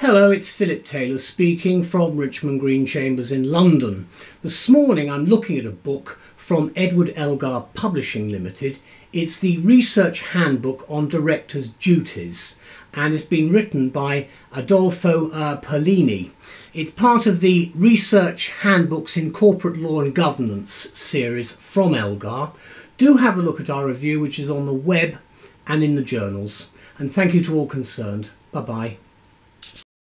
Hello, it's Phillip Taylor speaking from Richmond Green Chambers in London. This morning I'm looking at a book from Edward Elgar Publishing Limited. It's the Research Handbook on Directors' Duties and it's been written by Adolfo uh, Paolini. It's part of the Research Handbooks in Corporate Law and Governance series from Elgar. Do have a look at our review, which is on the web and in the journals. And thank you to all concerned. Bye bye.